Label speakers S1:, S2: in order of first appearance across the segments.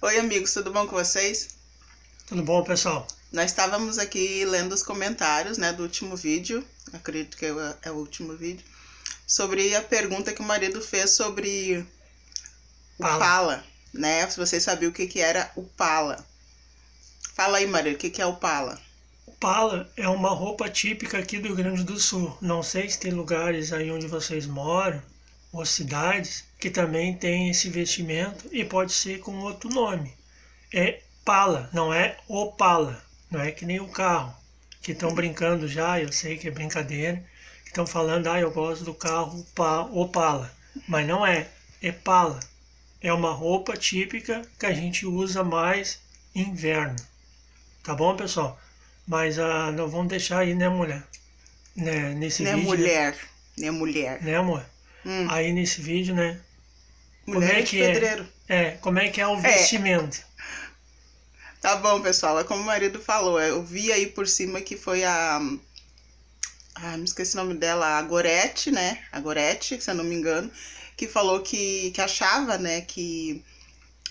S1: Oi, amigos, tudo bom com vocês?
S2: Tudo bom, pessoal?
S1: Nós estávamos aqui lendo os comentários, né, do último vídeo, acredito que é o último vídeo, sobre a pergunta que o marido fez sobre o
S2: Pala.
S1: pala, né? Se vocês sabiam o que, que era o pala. Fala aí, marido, o que, que é o pala?
S2: O pala é uma roupa típica aqui do Rio Grande do Sul. Não sei se tem lugares aí onde vocês moram, ou cidades, que também tem esse vestimento e pode ser com outro nome. É pala, não é opala. Não é que nem o carro, que estão brincando já, eu sei que é brincadeira, estão falando, ah, eu gosto do carro pa- Opala. Mas não é, é pala. É uma roupa típica que a gente usa mais inverno. Tá bom, pessoal? Mas ah, não vamos deixar aí, né, mulher? Né, nesse
S1: Não é
S2: vídeo.
S1: mulher, né, mulher.
S2: Né, amor?
S1: Hum,
S2: Aí nesse vídeo, né?
S1: mulher
S2: como é que é?
S1: pedreiro.
S2: É, como é que é o vestimento?
S1: Tá bom, pessoal. É como o marido falou. Eu vi aí por cima que foi a. Ah, me esqueci o nome dela. A Gorete, né? A Gorete, se eu não me engano. Que falou que, que achava, né? Que,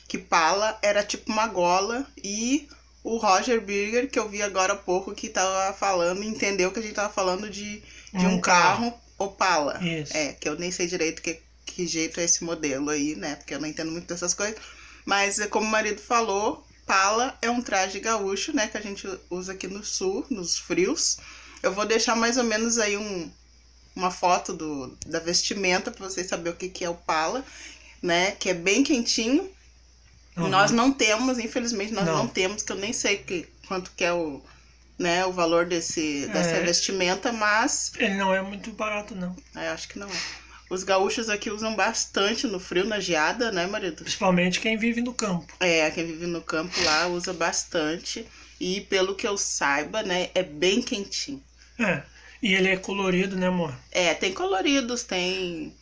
S1: que pala era tipo uma gola. E o Roger Birger, que eu vi agora há pouco, que tava falando, entendeu que a gente tava falando de, de um,
S2: Um
S1: carro Opala.
S2: Isso.
S1: É, que eu nem sei direito que, que jeito é esse modelo aí, né? Porque eu não entendo muito dessas coisas. Mas é como o marido falou, pala é um traje gaúcho, né? Que a gente usa aqui no sul, nos frios. Eu vou deixar mais ou menos aí um, uma foto do, da vestimenta para vocês saberem o que, que é o pala, né? Que é bem quentinho.
S2: Uhum.
S1: Nós não temos, infelizmente, nós não,
S2: Não.
S1: temos, que eu nem sei que, quanto que é o, né, o valor desse, dessa
S2: É.
S1: vestimenta, mas
S2: Ele não é muito barato, não.
S1: é, acho que não é. Os gaúchos aqui usam bastante no frio, na geada, né, marido?
S2: Principalmente quem vive no campo.
S1: É, quem vive no campo lá usa bastante. E pelo que eu saiba, né, é bem quentinho.
S2: É. E ele é colorido, né, amor?
S1: É, tem coloridos, tem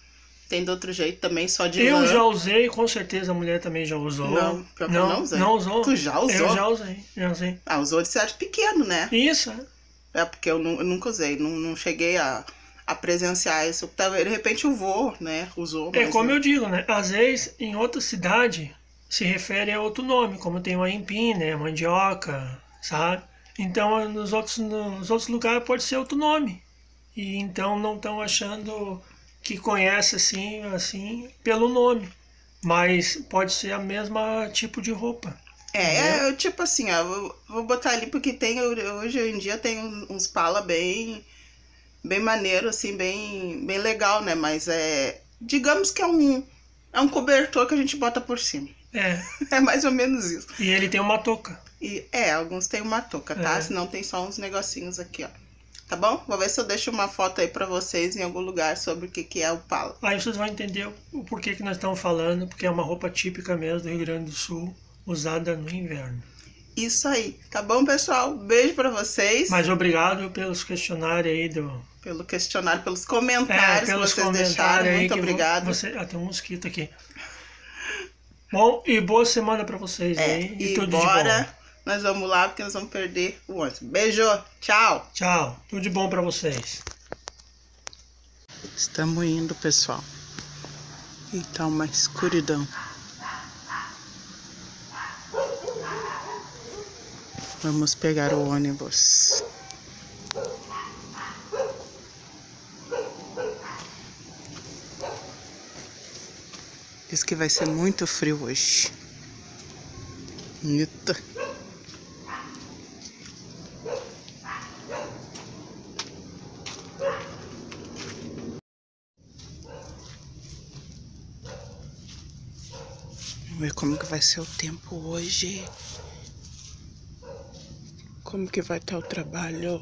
S1: tem do outro jeito também, só de
S2: Eu
S1: lã.
S2: já usei, com certeza a mulher também já usou.
S1: Não, pior eu não usei.
S2: Não usou?
S1: Tu já usou?
S2: Eu já usei, já usei.
S1: Ah, usou de certo pequeno, né?
S2: Isso, é.
S1: É porque eu, eu nunca usei, não, não cheguei a, a presenciar isso. De repente o vô, né, usou.
S2: É como
S1: eu-
S2: eu digo, né? Às vezes, em outra cidade, se refere a outro nome, como tem uma empim, né? Mandioca, sabe? Então, nos outros, nos outros lugares pode ser outro nome. E então não estão achando que conhece assim, assim, pelo nome. Mas pode ser a mesma tipo de roupa.
S1: É, é, eu, tipo assim, ó, vou, vou botar ali porque tem, hoje em dia tem uns- uns pala bem, bem maneiro, assim, bem, bem legal, né? Mas é, digamos que é um, é um cobertor que a gente bota por cima.
S2: É.
S1: É mais ou menos isso.
S2: E ele tem uma touca.
S1: E, é, alguns tem uma touca, tá?
S2: É.
S1: Senão tem só uns negocinhos aqui, ó. Tá bom? Vou ver se eu deixo uma foto aí pra vocês em algum lugar sobre o que, que é o pala.
S2: Aí vocês vão entender o porquê que nós estamos falando, porque é uma roupa típica mesmo do Rio Grande do Sul, usada no inverno.
S1: Isso aí, tá bom, pessoal? Beijo pra vocês.
S2: Mas obrigado pelos questionários aí do.
S1: Pelo questionário, pelos
S2: É,
S1: comentários
S2: pelos
S1: que vocês deixaram.
S2: comentários aí.
S1: Muito obrigado.
S2: Você... Ah, tem um mosquito aqui. Bom, e boa semana pra vocês
S1: É,
S2: aí.
S1: e
S2: tudo de
S1: bora,
S2: bom.
S1: Nós vamos lá porque nós vamos perder o ônibus. Beijo, tchau.
S2: Tchau, tudo de bom pra vocês.
S1: Estamos indo, pessoal. E tá uma escuridão. Vamos pegar o ônibus. Diz que vai ser muito frio hoje. Eita. Vamos ver como que vai ser o tempo hoje. Como que vai estar o trabalho?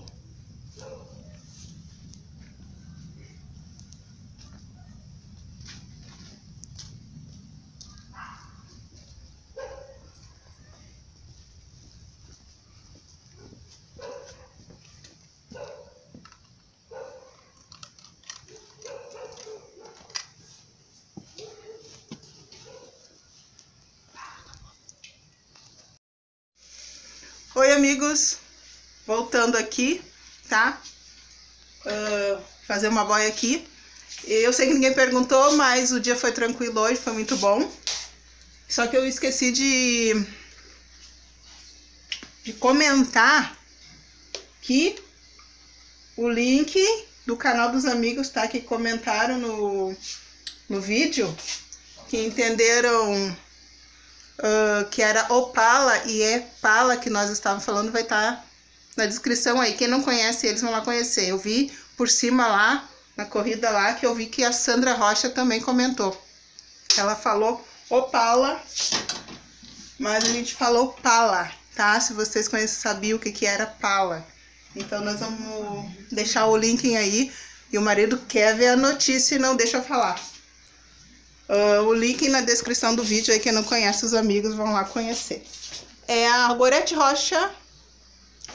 S1: Oi, amigos. Voltando aqui, tá? Ah, fazer uma boia aqui. Eu sei que ninguém perguntou, mas o dia foi tranquilo hoje, foi muito bom. Só que eu esqueci de, de comentar que o link do canal dos amigos, tá? Que comentaram no, no vídeo, que entenderam uh, que era Opala e é Pala que nós estávamos falando, vai estar tá na descrição aí. Quem não conhece eles vão lá conhecer. Eu vi por cima lá, na corrida lá, que eu vi que a Sandra Rocha também comentou. Ela falou Opala, mas a gente falou Pala, tá? Se vocês conhecem, sabiam o que, que era Pala. Então nós vamos deixar o link aí. E o marido quer ver a notícia e não deixa eu falar. Uh, o link na descrição do vídeo aí, quem não conhece, os amigos vão lá conhecer. É a Gorete Rocha,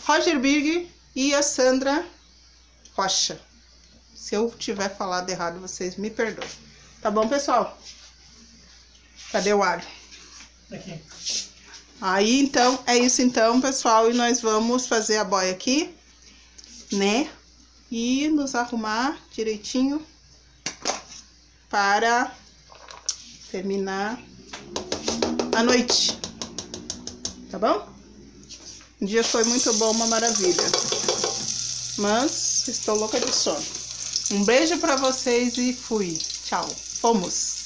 S1: Roger Big e a Sandra Rocha. Se eu tiver falado errado, vocês me perdoem. Tá bom, pessoal? Cadê o alho?
S2: Aqui.
S1: Aí, então, é isso então, pessoal. E nós vamos fazer a boia aqui, né? E nos arrumar direitinho para terminar a noite. Tá bom? O dia foi muito bom, uma maravilha. Mas estou louca de sono. Um beijo para vocês e fui. Tchau. Fomos.